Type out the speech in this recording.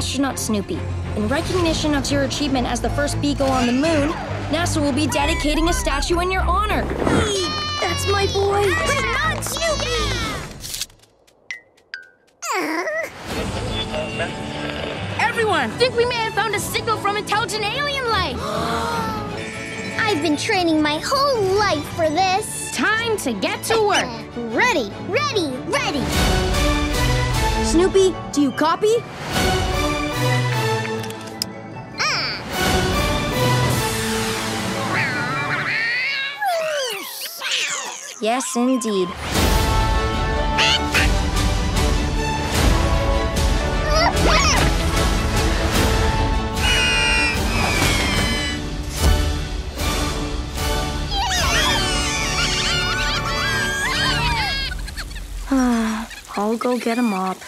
astronaut Snoopy. In recognition of your achievement as the first beagle on the moon, NASA will be dedicating a statue in your honor. That's my boy. Come on, Snoopy! Everyone, think we may have found a signal from intelligent alien life. I've been training my whole life for this. Time to get to work. Ready, ready, ready. Snoopy, do you copy? Yes, indeed. Ah, I'll go get a mop.